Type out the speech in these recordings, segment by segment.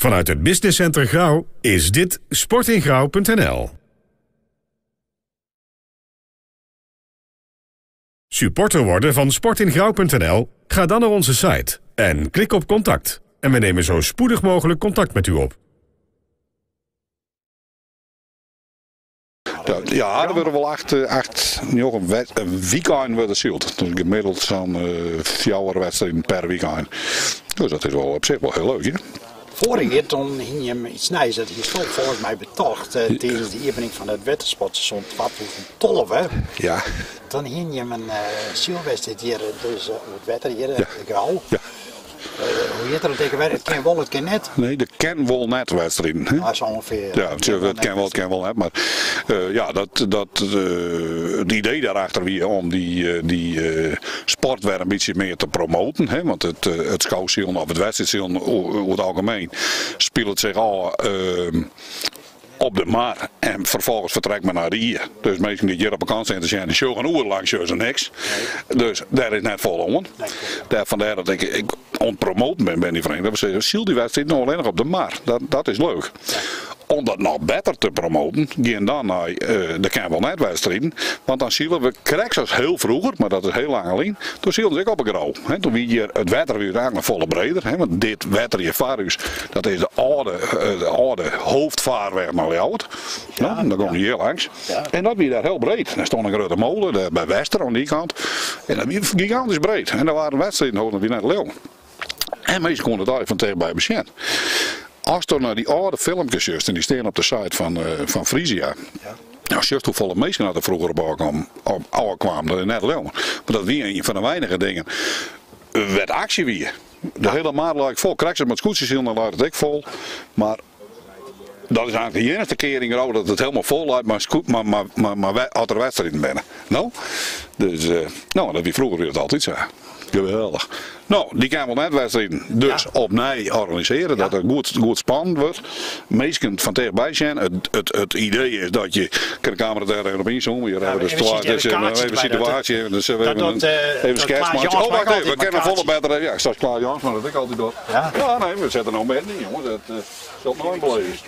Vanuit het Business Center Grauw is dit sportingrauw.nl. Supporter worden van sportingrauw.nl? Ga dan naar onze site en klik op contact. En we nemen zo spoedig mogelijk contact met u op. Ja, ja er wel acht, eh, acht een, een weekend worden zield. Dus gemiddeld zo'n uh, vier wedstrijden per weekend. Dus dat is wel op zich wel heel leuk, hè? Vorige keer toen hing je iets nijs. Dat is toch volgens mij betocht eh, tijdens de evening van het wetensportseizoen 2012. Hè. Ja. Toen hing je een uh, zielwedstrijd hier, dus uh, het wetter hier, Ja. de grauw. Ja. Eh, hoe heet dat tegenwoordig? Het kan wel, het kan net. Nee, de ken wel net wedstrijden. hè? Maar zo ongeveer. Ja, het, het ken wel, het ken wel net. Maar eh, ja, dat, dat, eh, het idee daarachter wie om die, die sport weer een beetje meer te promoten. Hè? Want het, het schouwzien of het wedstrijdzien o- over het algemeen speelt zich al eh, op de mar. En vervolgens vertrekt men naar hier. Dus mensen die hier op vakantie zijn, zijn de show gaan oer langs niks. Dus daar is net vol om. Daar, vandaar dat ik, ik ontpromoten ben bij die vereniging. Dat we zeggen, Siel die wedstrijd nog alleen nog op de mar. Dat, dat is leuk. Om dat nog beter te promoten, gaan dan naar eh, de Campbell Net wedstrijden. Want dan zien we, we krijgen zoals heel vroeger, maar dat is heel lang alleen. Toen zien we ook op een grauw. Toen wie hier het wetter weer eigenlijk volle breder. Want dit wetter hier Varus, dat is de oude, eh, de oude hoofdvaarweg naar Ljouwert. Ja, daar komt hij hier langs. En dat weer daar heel breed. Er stond een grote molen daar bij Wester aan die kant. En dat weer gigantisch breed. En daar waren wedstrijden houden weer net leeuw. En mensen konden daar van tegenbij bezien. Als je naar die oude filmpjes en die staan op de site van, eh van Frisia. Nou, juist hoeveel mensen naar de vroegere kwam, op oude kwamen, dat is net leeuw. Maar dat weer een van de weinige dingen. eh, werd actie weer. De hele maand lag ik vol. Krijg ze met scootjes heel, dan lag het ik vol. Maar dat is eigenlijk de enige keer in Grauw dat het helemaal vol lijkt, maar, scoot- maar, maar, maar, maar er wedstrijden binnen. Nou, dus, eh, nou, dat wie vroeger weer het altijd zo. Geweldig. Nou, die kan wel net wedstrijden. Dus opnieuw organiseren, dat het goed, goed spannend wordt. Meesten van tegenbij zijn. Het, het, het idee is dat je, kan de camera daar even op inzoomen. Hier hebben we de even situatie, even dus even dat- een, eh, Oh, wacht even, we kennen volle beter. Ja, straks Klaas Jans, maar dat ik altijd doe. Ja? Ja, nee, we zetten nog meer in, jongens. Dat uh, zult nooit beleven.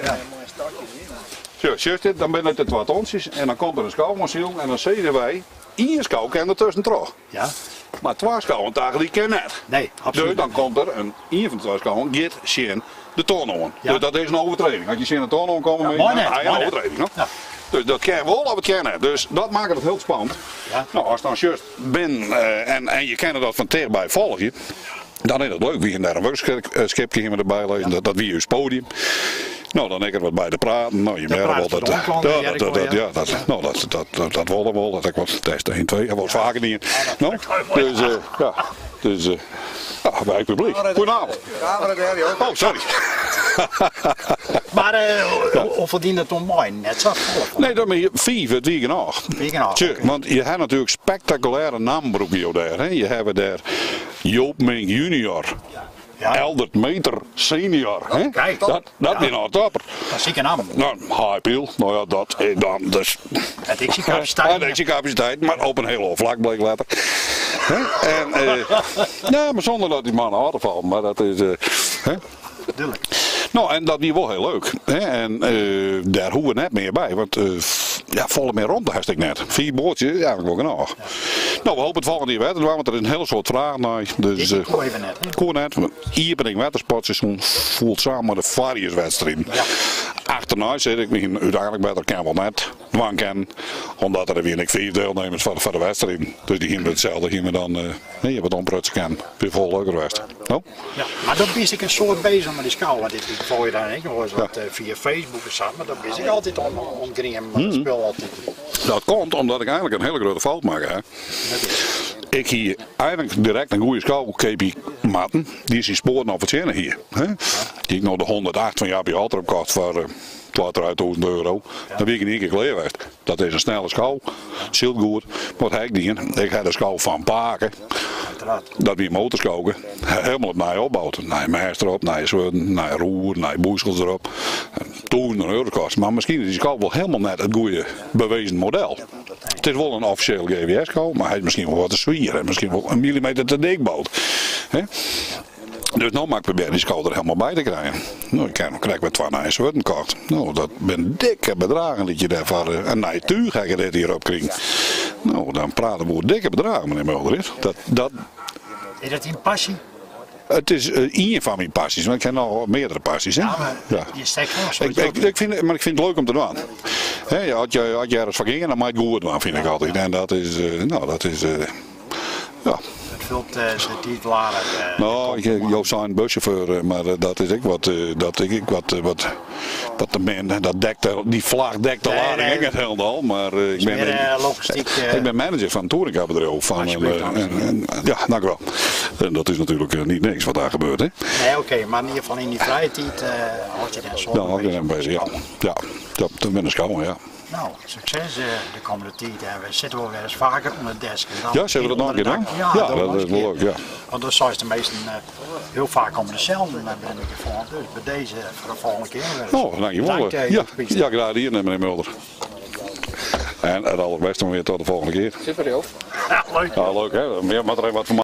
Zo, juist dit, dan ben het de twee onsjes en dan komt er een schouwmachine en dan zien wij, één schouw kan er tussen terug. Ja? Maar twee schouwen tegen die kennen net. Nee, absoluut. Dus dan komt er een, één van de twee schouwen, get zien de. Ja. Dus dat is een overtreding. Als je zien de toon on komen, Ja, net, je een net. overtreding. Ja. Dus dat kan wel of het kan net. Dus dat maakt het heel spannend. Ja. Nou, als dan juist ben eh, en, en je kent dat van tegenbij volgen, dan is het leuk. Wie je daar een workskipje erbij lezen, dat, dat wie je podium. Nou, dan ik er wat bij te praten. Nou, je merkt wel dat, ja, dat, dat, ja. dat, nou, dat, dat, dat, dat wilde wel. Dat ik wat testen 1, 2, en wat vaker niet. Nou, dus, eh, ja, dus, ja, bij het publiek. Goedenavond. Oh, sorry. Maar eh, hoe- hoe verdient het om mij? Net zo. Nee, dat ben je vier, het wie genoeg. Wie genoeg, Tje, oké. Want je hebt natuurlijk spectaculaire naambroekje daar. Hè? Je hebt daar Joop Mink junior. Ja. Eldert Meter senior. Hè? kijk. dat dat Ja. ben nou topper. Klassieke naam. Nou, high peel, nou ja, dat eh, dan dus. Het zie Ja, capaciteit. de extra-capaciteit, maar op een heel hoog vlak bleek later. En, eh, ja, maar zonder dat die man hard valt, maar dat is. eh, hè? Duidelijk. Nou, en dat is wel heel leuk. Hè? En eh, daar hoeven we net meer bij, want ja, volle meer rond had ik net. Vier boordjes, ja, eigenlijk wel genoeg. Nou, we hopen het volgende jaar weer want er is een hele soort vraag naar. Dus, Ik hoor even net. hè. ik hoor net, Iepening Watersportseizoen voelt samen de various wedstrijden. Achterna zit ik misschien uiteindelijk beter kan wel net dwang kennen, omdat er weer vier deelnemers van, van de wedstrijden. Dus die gingen hetzelfde, gingen dan eh nee, wat omprutsen kennen. Weer vol leuker geweest. Nou? Ja, maar dan ben ik een soort bezig met die schaal. Want dit voor je dan ik wat eh, via Facebook en zo. Maar dan ben ik altijd on, on Graham Mhm. het spel altijd. Dat komt omdat ik eigenlijk een hele grote fout maak. Hè. Ik hier eigenlijk direct een goede schouwkepie matten. Die is in sporen op zinnen hier. Hè. Die ik nog de 108 van Jaapie Alter heb gehad voor uh, 2000 euro. Dan ben ik in één keer klaar geweest. Dat is een snelle schouw. Zilt goed. wat hekdingen. Ik heb de schouw van Paken. Dat weer motorskoken. Helemaal op mij opbouwt. Nee, meester erop, nee, zweden, nee, roer, nee, boezels erop. Toen een eurokast. Maar misschien is die schouw wel helemaal net het goede bewezen model. Het is wel een officieel GWS-schouw, maar hij is misschien wel wat te zwier. En misschien wel een millimeter te dik bouwt. Dus nou maak ik proberen die schouw er helemaal bij te krijgen. Nou, ik krijg krijg met twee nieuwe zweten kocht. Nou, dat ben dikke bedragen dat je daarvoor een nieuw tuig ga je dit hier op krijgen. Nou, dan praten we over dikke bedragen, meneer Mulder. Dat, dat, Is dat in passie? het is uh, één van mijn passies, maar ik heb nog meerdere passies. Hè? Ja, maar Ja. je steekt. Ik, ik, ik vind, maar ik vind het leuk om te doen. Ja, had, je, had je ergens van gingen, dan je het goed doen, vind ik altijd. En dat is, eh, nou, dat is, eh, ja. Het vult uh, de dietlaren. Uh, Nou, ik, Joost zijn een buschauffeur, eh, maar eh, dat is ik wat, eh, dat ik, ik wat, eh, wat, wat de man, dat dekt, de- die vlag dekt de Nee, lading, nee. ik het helemaal al, maar eh, ik ben, eh, eh, ik ben manager van het touringcabedrijf. Van, een, eh, en, en, ja, dank u wel. En dat is natuurlijk eh, niet niks wat daar gebeurt, hè. Nee, oké, maar in ieder geval in die vrije tijd uh, houd je daar zo. Dan had ik er bezig, ja. Ja, dat, dat ben ik schouwen, ja. Nou, succes eh, de komende tijd. En we zitten wel weer eens vaker onder de desk. En dan Ja, ze hebben dat nog een keer de Ja, dat is wel leuk, ja. Want dan zijn de meesten eh, heel vaak om dezelfde. En dan ben ik ervan. Dus bij deze voor de volgende keer. Oh, dankjewel. Eh, ja, ja, graag hier, meneer Mulder. En het allerbeste weer tot de volgende keer. Ja, leuk. Ja, leuk hè. Meer materiaal wat voor